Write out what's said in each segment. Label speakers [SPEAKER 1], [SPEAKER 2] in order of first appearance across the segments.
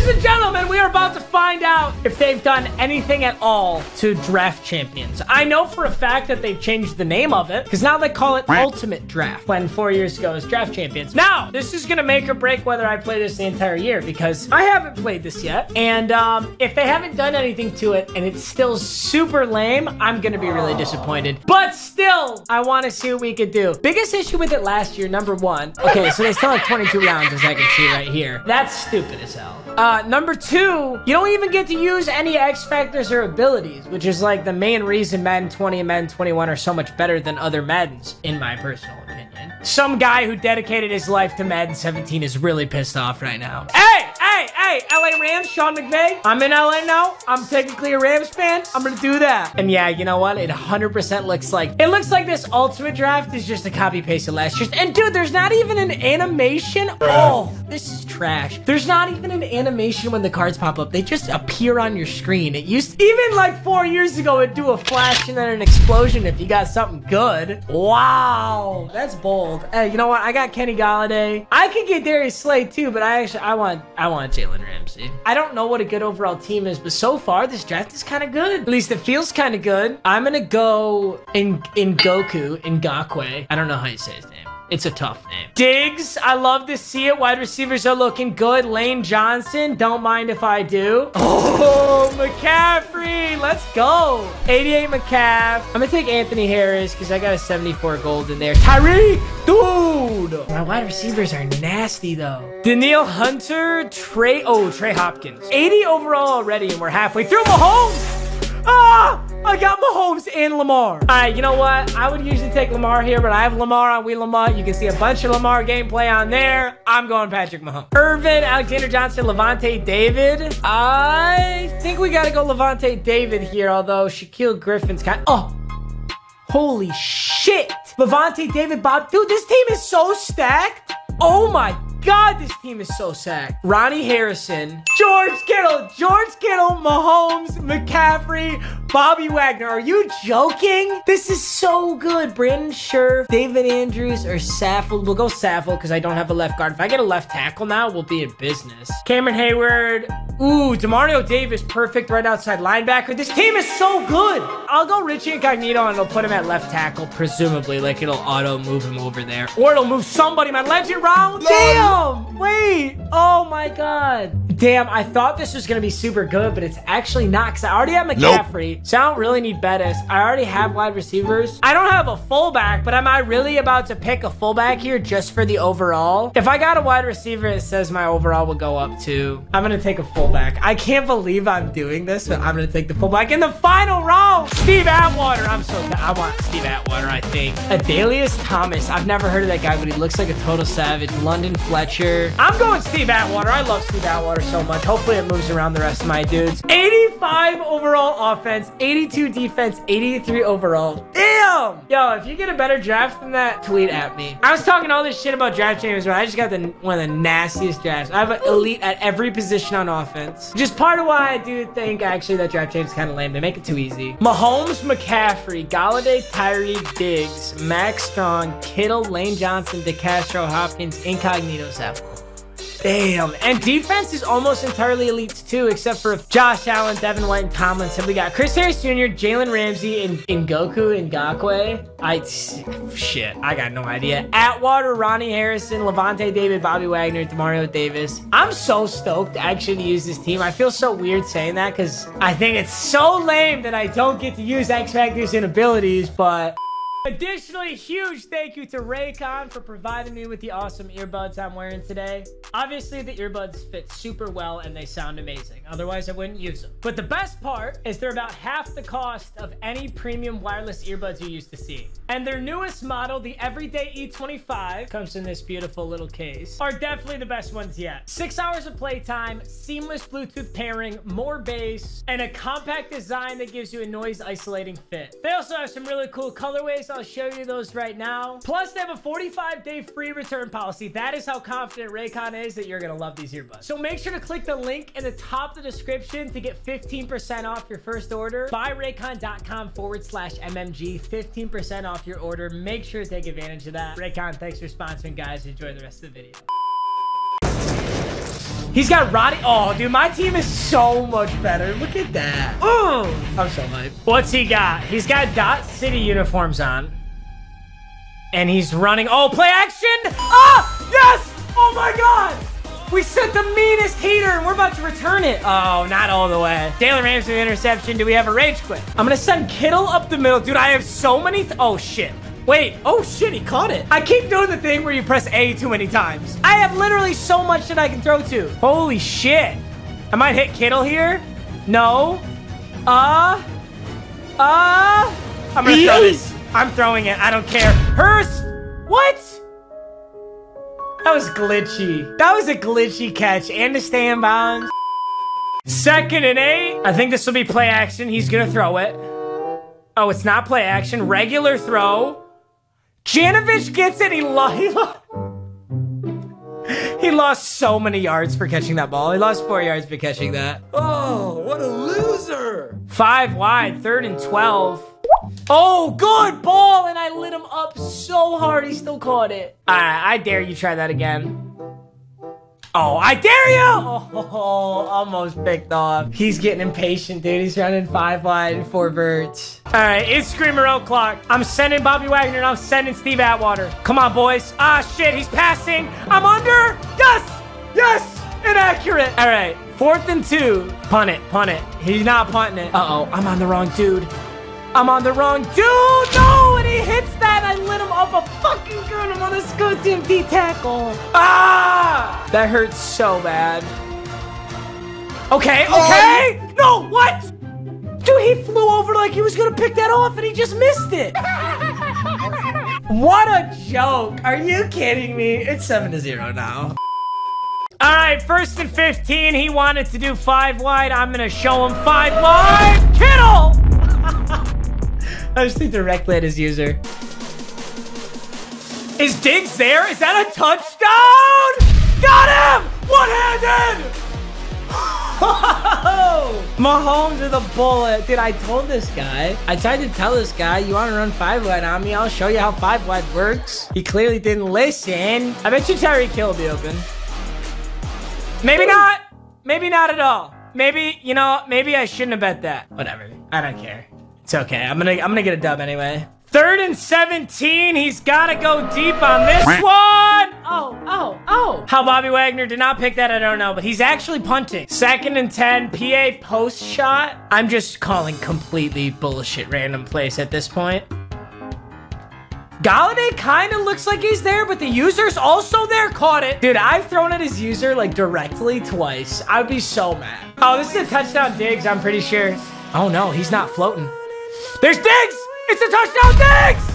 [SPEAKER 1] Ladies and gentlemen, we are about to find out if they've done anything at all to Draft Champions. I know for a fact that they've changed the name of it because now they call it Ultimate Draft when four years ago it was Draft Champions. Now, this is going to make or break whether I play this the entire year because I haven't played this yet. And um, if they haven't done anything to it and it's still super lame, I'm going to be really disappointed. But still, I want to see what we could do. Biggest issue with it last year, number one. Okay, so they still have 22 rounds as I can see right here. That's stupid as hell. Uh, Uh, number two, you don't even get to use any X factors or abilities, which is like the main reason Madden 20 and Madden 21 are so much better than other Maddens, in my personal opinion. Some guy who dedicated his life to Madden 17 is really pissed off right now. Hey, hey, LA Rams, Sean McVay. I'm in LA now. I'm technically a Rams fan. I'm gonna do that. And yeah, you know what? It 100% looks like, it looks like this Ultimate Draft is just a copy paste of last year's. And dude, there's not even an animation. Oh, this is trash. There's not even an animation when the cards pop up. They just appear on your screen. It used, to, even like four years ago, it'd do a flash and then an explosion if you got something good. Wow, that's bold. Hey, you know what? I got Kenny Golladay. I could get Darius Slay too, but I actually, I want, I want Jalen Ramsey. I don't know what a good overall team is, but so far this draft is kind of good. At least it feels kind of good. I'm gonna go in in Goku in Gakwe. I don't know how you say his name. It's a tough name. Diggs, I love to see it. Wide receivers are looking good. Lane Johnson, don't mind if I do. Oh, McCaffrey, let's go. 88 McCaff. I'm gonna take Anthony Harris because I got a 74 gold in there. Tyreek, dude. My wide receivers are nasty though. Danielle Hunter, Trey, oh, Trey Hopkins. 80 overall already and we're halfway through Mahomes. Ah! I got Mahomes and Lamar. All right, you know what? I would usually take Lamar here, but I have Lamar on We Lamar. You can see a bunch of Lamar gameplay on there. I'm going Patrick Mahomes. Irvin, Alexander Johnson, Lavonte David. I think we got to go Lavonte David here, although Shaquill Griffin's kind Oh, holy shit. Lavonte David, Bob. Dude, this team is so stacked. Oh my God, this team is so sacked. Ronnie Harrison, George Kittle, George Kittle, Mahomes, McCaffrey, Bobby Wagner. Are you joking? This is so good. Brandon Scherff, David Andrews, or Saffold. We'll go Saffold because I don't have a left guard. If I get a left tackle now, we'll be in business. Cameron Heyward. Ooh, Demario Davis, perfect right outside linebacker. This team is so good. I'll go Richie Incognito and it'll put him at left tackle, presumably. Like it'll auto move him over there. Or it'll move somebody. My legend round. Damn. Wait. Oh my God. Damn, I thought this was going to be super good, but it's actually not because I already have McCaffrey. Nope. So I don't really need Bettis. I already have wide receivers. I don't have a fullback, but am I really about to pick a fullback here just for the overall? If I got a wide receiver, it says my overall will go up too. I'm going to take a fullback. I can't believe I'm doing this, but I'm going to take the fullback in the final round. Steve Atwater. I'm so I want Steve Atwater, I think. Adalius Thomas. I've never heard of that guy, but he looks like a total savage. London Fletcher. I'm going Steve Atwater. I love Steve Atwater so much. Hopefully it moves around the rest of my dudes. 85 overall offense, 82 defense, 83 overall. Damn! Yo, if you get a better draft than that, tweet at me. I was talking all this shit about draft champions, but I just got the one of the nastiest drafts. I have an elite at every position on offense. Just part of why I do think actually that draft champ is kind of lame. They make it too easy. Mahomes, McCaffrey, Golladay, Tyree, Diggs, Mack Strong, Kittle, Lane Johnson, DeCastro, Hopkins, Incognito, Seth. Damn. And defense is almost entirely elite too, except for Josh Allen, Devin White, and Tomlinson. We got Chris Harris Jr., Jalen Ramsey, and, and Goku and Gakwe. I shit. I got no idea. Atwater, Ronnie Harrison, Lavonte David, Bobby Wagner, Demario Davis. I'm so stoked actually to use this team. I feel so weird saying that because I think it's so lame that I don't get to use X Factors and abilities, but Additionally, huge thank you to Raycon for providing me with the awesome earbuds I'm wearing today. Obviously, the earbuds fit super well and they sound amazing. Otherwise, I wouldn't use them. But the best part is they're about half the cost of any premium wireless earbuds you used to see. And their newest model, the Everyday E25, comes in this beautiful little case, are definitely the best ones yet. Six hours of playtime, seamless Bluetooth pairing, more bass, and a compact design that gives you a noise isolating fit. They also have some really cool colorways I'll show you those right now. Plus, they have a 45-day free return policy. That is how confident Raycon is that you're going to love these earbuds. So make sure to click the link in the top of the description to get 15% off your first order. Buyraycon.com forward slash MMG. 15% off your order. Make sure to take advantage of that. Raycon, thanks for sponsoring, guys. Enjoy the rest of the video. He's got Roddy. Oh, dude, my team is so much better. Look at that. Oh, I'm so hyped. What's he got? He's got Dot City uniforms on. And he's running. Oh, play action. Ah, yes. Oh my God. We sent the meanest heater and we're about to return it. Oh, not all the way. Taylor Ramsey with interception. Do we have a rage quit? I'm going to send Kittle up the middle. Dude, I have so many. oh, shit. Wait, oh shit, he caught it. I keep doing the thing where you press A too many times. I have literally so much that I can throw to. Holy shit. I might hit Kittle here. No. Uh. Uh. I'm gonna throw this. I'm throwing it. I don't care. Hurst. What? That was glitchy. That was a glitchy catch and stay in bounds. Second and eight. I think this will be play action. He's gonna throw it. Oh, it's not play action. Regular throw. Janovich gets it. He, lo he, lo he lost so many yards for catching that ball. He lost four yards for catching that.
[SPEAKER 2] Oh, what a loser.
[SPEAKER 1] Five wide, third and 12. Oh, good ball. And I lit him up so hard. He still caught it. All right, I dare you try that again. Oh, I dare you! Oh, almost picked off. He's getting impatient, dude. He's running five wide and four verts. All right, it's Screamer O'Clock. I'm sending Bobby Wagner and I'm sending Steve Atwater. Come on, boys. Ah, shit, he's passing. I'm under. Yes! Yes! Inaccurate. All right, fourth and two. Punt it, punt it. He's not punting it. Uh-oh, I'm on the wrong dude. I'm on the wrong dude. No, and he hits I lit him up a fucking gun. I'm on a empty tackle. Ah, that hurts so bad. Okay, okay. No, what? Dude, he flew over like he was gonna pick that off and he just missed it. what a joke. Are you kidding me? It's 7 to 0 now. All right, first and 15. He wanted to do five wide. I'm going to show him five wide. Kittle! I just think directly at his user. Is Diggs there? Is that a touchdown? Got him! One-handed! Mahomes with a bullet. Dude, I told this guy. I tried to tell this guy, you want to run five wide on me? I'll show you how five wide works. He clearly didn't listen. I bet you Terry Hill will be open. Maybe not. Maybe not at all. Maybe, you know, maybe I shouldn't have bet that. Whatever. I don't care. It's okay. I'm gonna I'm gonna get a dub anyway. Third and 17. He's got to go deep on this one. Oh, oh, oh. How Bobby Wagner did not pick that, I don't know, but he's actually punting. Second and 10, PA post shot. I'm just calling completely bullshit random place at this point. Golladay kind of looks like he's there, but the user's also there. Caught it. Dude, I've thrown at his user like directly twice. I'd be so mad. Oh, this is a touchdown Diggs, I'm pretty sure. Oh no, he's not floating. There's Diggs! It's a touchdown, Diggs!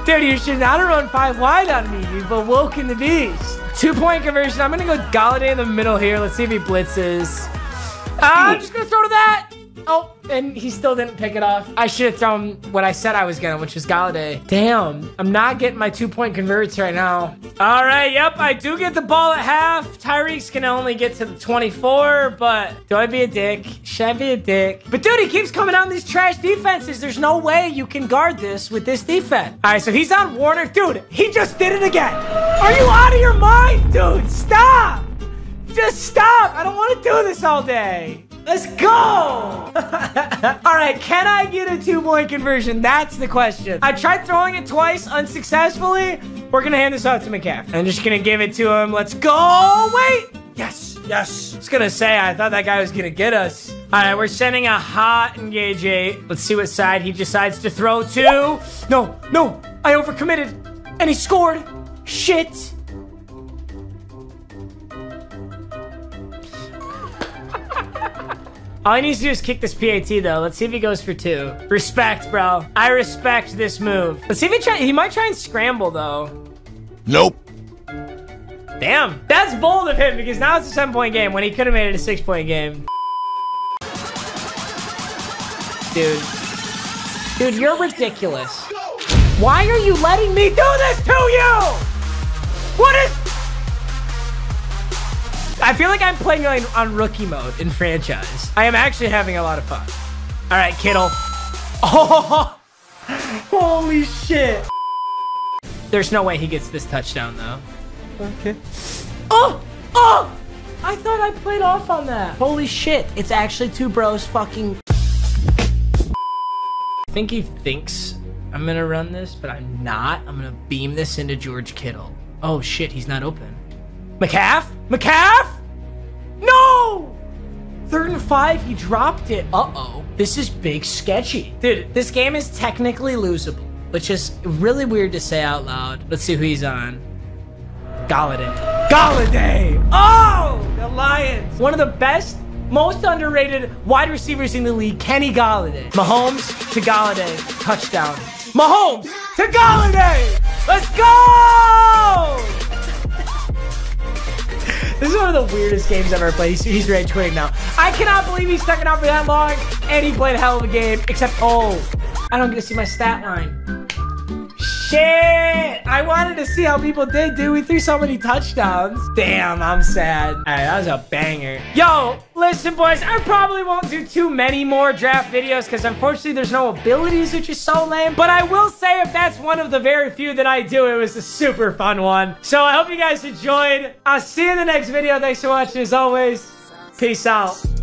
[SPEAKER 1] Dude, you should not have run five wide on me. You've awoken the beast. Two-point conversion. I'm going to go Golladay in the middle here. Let's see if he blitzes. Uh, I'm just going to throw to that. Oh, and he still didn't pick it off. I should have thrown what I said I was gonna, which was Golladay. Damn, I'm not getting my two-point converts right now. All right, yep, I do get the ball at half. Tyreek's gonna only get to the 24, but do I be a dick? Should I be a dick? But dude, he keeps coming on these trash defenses. There's no way you can guard this with this defense. All right, so he's on Warner. Dude, he just did it again. Are you out of your mind, dude? Stop. Just stop. I don't want to do this all day. Let's go! All right, can I get a two-point conversion? That's the question. I tried throwing it twice unsuccessfully. We're gonna hand this off to McCaff. I'm just gonna give it to him. Let's go! Wait! Yes, yes. I was gonna say, I thought that guy was gonna get us. All right, we're sending a hot engage eight. Let's see what side he decides to throw to. No, no, I overcommitted. And he scored. Shit. All he needs to do is kick this PAT, though. Let's see if he goes for two. Respect, bro. I respect this move. Let's see if he try. He might try and scramble, though.
[SPEAKER 2] Nope.
[SPEAKER 1] Damn. That's bold of him because now it's a seven-point game when he could have made it a six-point game. Dude. Dude, you're ridiculous. Why are you letting me do this to you? What is... I feel like I'm playing on, on rookie mode in franchise. I am actually having a lot of fun. All right, Kittle. Oh, holy shit. There's no way he gets this touchdown, though. Okay. Oh! Oh! I thought I played off on that. Holy shit. It's actually two bros fucking... I think he thinks I'm gonna run this, but I'm not. I'm gonna beam this into George Kittle. Oh shit, he's not open. McCaff? McCaff? Third and five, he dropped it. Uh-oh. This is big sketchy. Dude, this game is technically losable, which is really weird to say out loud. Let's see who he's on. Golladay. Golladay! Oh! The Lions. One of the best, most underrated wide receivers in the league, Kenny Golladay. Mahomes to Golladay. Touchdown. Mahomes to Golladay! Let's go! This is one of the weirdest games I've ever played. He's, he's rage quitting now. I cannot believe he stuck it out for that long, and he played a hell of a game. Except, oh, I don't get to see my stat line. Shit! I wanted to see how people did, dude. We threw so many touchdowns. Damn, I'm sad. All right, that was a banger. Yo, listen, boys, I probably won't do too many more draft videos because unfortunately there's no abilities, which is so lame. But I will say if that's one of the very few that I do, it was a super fun one. So I hope you guys enjoyed. I'll see you in the next video. Thanks for watching as always. Peace out.